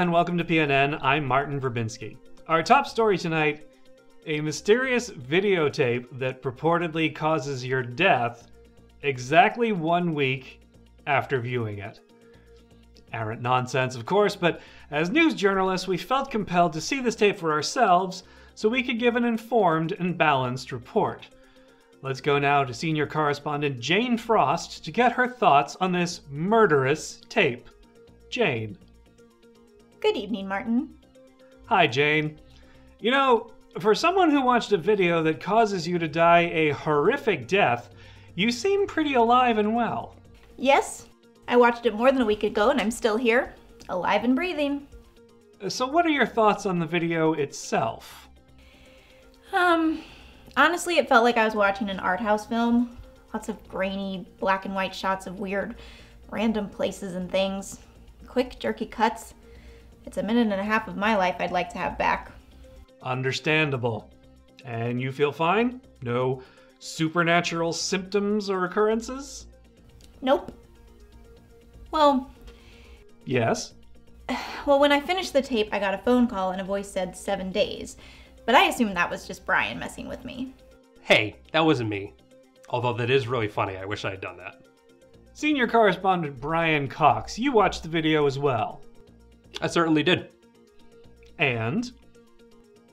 and welcome to PNN. I'm Martin Verbinski. Our top story tonight a mysterious videotape that purportedly causes your death exactly one week after viewing it. Arrant nonsense, of course, but as news journalists, we felt compelled to see this tape for ourselves so we could give an informed and balanced report. Let's go now to senior correspondent Jane Frost to get her thoughts on this murderous tape. Jane. Good evening, Martin. Hi, Jane. You know, for someone who watched a video that causes you to die a horrific death, you seem pretty alive and well. Yes, I watched it more than a week ago and I'm still here, alive and breathing. So, what are your thoughts on the video itself? Um, honestly, it felt like I was watching an art house film. Lots of grainy, black and white shots of weird, random places and things. Quick, jerky cuts. It's a minute and a half of my life I'd like to have back. Understandable. And you feel fine? No supernatural symptoms or occurrences? Nope. Well, Yes. well, when I finished the tape, I got a phone call and a voice said seven days. But I assumed that was just Brian messing with me. Hey, that wasn't me. Although that is really funny. I wish I had done that. Senior correspondent Brian Cox, you watched the video as well. I certainly did. And?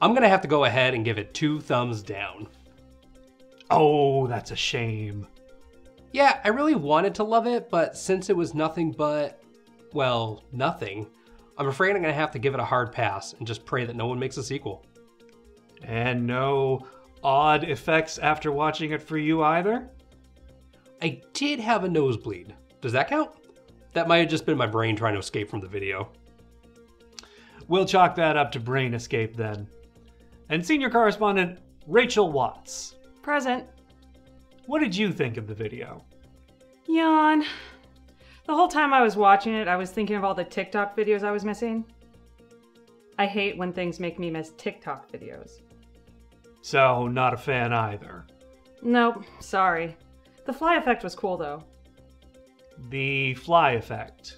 I'm gonna have to go ahead and give it two thumbs down. Oh, that's a shame. Yeah, I really wanted to love it, but since it was nothing but, well, nothing, I'm afraid I'm gonna have to give it a hard pass and just pray that no one makes a sequel. And no odd effects after watching it for you either? I did have a nosebleed. Does that count? That might have just been my brain trying to escape from the video. We'll chalk that up to brain escape then. And senior correspondent Rachel Watts, Present. what did you think of the video? Yawn. The whole time I was watching it, I was thinking of all the TikTok videos I was missing. I hate when things make me miss TikTok videos. So, not a fan either. Nope, sorry. The fly effect was cool though. The fly effect.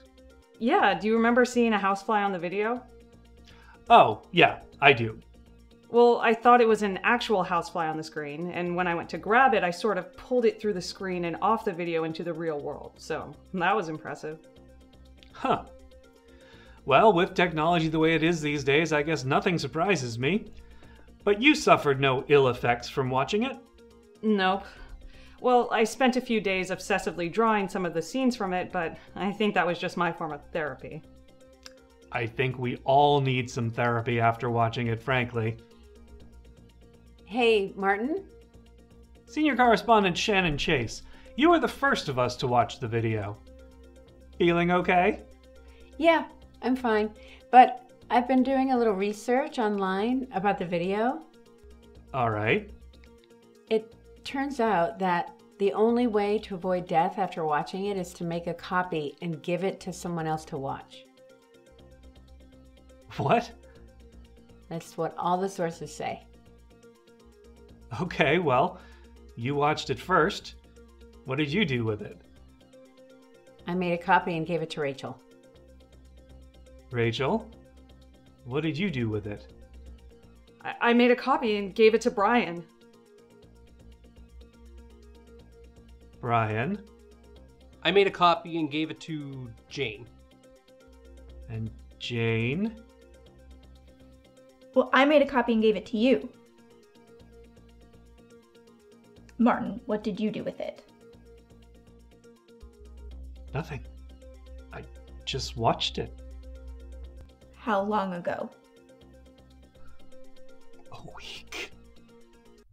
Yeah, do you remember seeing a housefly on the video? Oh, yeah, I do. Well, I thought it was an actual housefly on the screen, and when I went to grab it, I sort of pulled it through the screen and off the video into the real world, so that was impressive. Huh. Well, with technology the way it is these days, I guess nothing surprises me. But you suffered no ill effects from watching it? Nope. Well, I spent a few days obsessively drawing some of the scenes from it, but I think that was just my form of therapy. I think we all need some therapy after watching it, frankly. Hey, Martin? Senior correspondent Shannon Chase, you were the first of us to watch the video. Feeling okay? Yeah, I'm fine. But I've been doing a little research online about the video. All right. It turns out that the only way to avoid death after watching it is to make a copy and give it to someone else to watch. What? That's what all the sources say. Okay, well, you watched it first. What did you do with it? I made a copy and gave it to Rachel. Rachel? What did you do with it? I, I made a copy and gave it to Brian. Brian? I made a copy and gave it to Jane. And Jane? Well, I made a copy and gave it to you. Martin, what did you do with it? Nothing. I just watched it. How long ago? A week.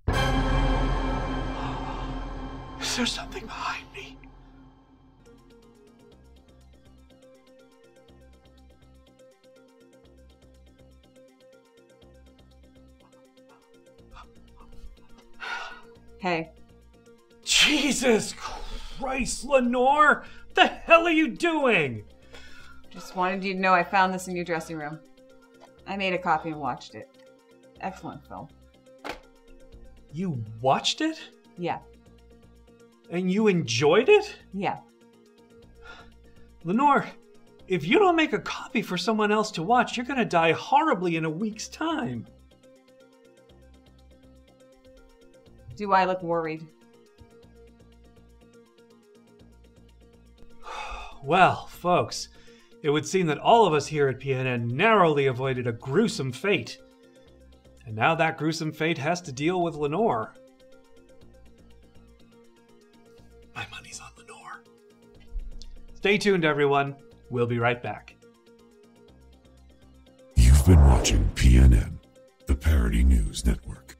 Is there something behind Hey, Jesus Christ, Lenore! What the hell are you doing? Just wanted you to know I found this in your dressing room. I made a copy and watched it. Excellent film. You watched it? Yeah, And you enjoyed it? yeah. Lenore, If you don't make a copy for someone else to watch, you're going to die horribly in a week's time. Do I look worried? Well, folks, it would seem that all of us here at PNN narrowly avoided a gruesome fate. And now that gruesome fate has to deal with Lenore. My money's on Lenore. Stay tuned, everyone. We'll be right back. You've been watching PNN, the Parody News Network.